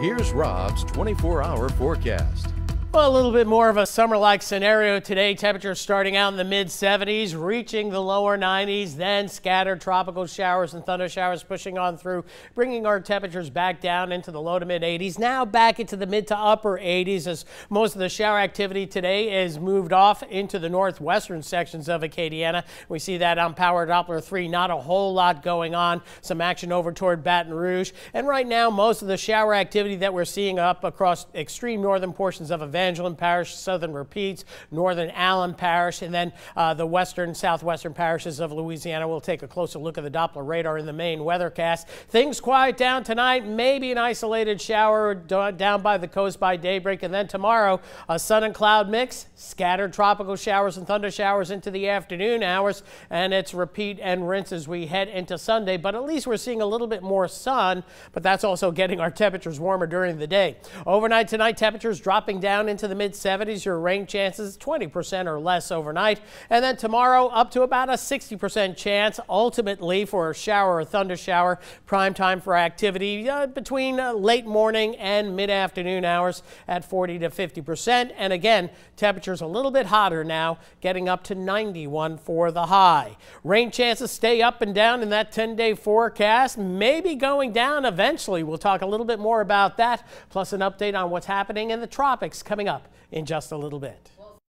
Here's Rob's 24 hour forecast. Well, a little bit more of a summer-like scenario today. Temperatures starting out in the mid 70s, reaching the lower 90s, then scattered tropical showers and thunder showers pushing on through, bringing our temperatures back down into the low to mid 80s. Now back into the mid to upper 80s as most of the shower activity today is moved off into the northwestern sections of Acadiana. We see that on Power Doppler 3. Not a whole lot going on. Some action over toward Baton Rouge. And right now, most of the shower activity that we're seeing up across extreme northern portions of Evangeline Evangeline Parish, Southern Rapides, Northern Allen Parish, and then uh, the western, southwestern parishes of Louisiana. We'll take a closer look at the Doppler radar in the main weathercast. Things quiet down tonight, maybe an isolated shower down by the coast by daybreak, and then tomorrow, a sun and cloud mix, scattered tropical showers and thunder showers into the afternoon hours, and it's repeat and rinse as we head into Sunday. But at least we're seeing a little bit more sun, but that's also getting our temperatures warmer during the day. Overnight tonight, temperatures dropping down into the mid 70s. Your rain chances 20% or less overnight. And then tomorrow up to about a 60% chance ultimately for a shower or thunder shower. Prime time for activity uh, between uh, late morning and mid afternoon hours at 40 to 50%. And again, temperatures a little bit hotter now, getting up to 91 for the high. Rain chances stay up and down in that 10 day forecast, maybe going down eventually. We'll talk a little bit more about that, plus an update on what's happening in the tropics coming up in just a little bit.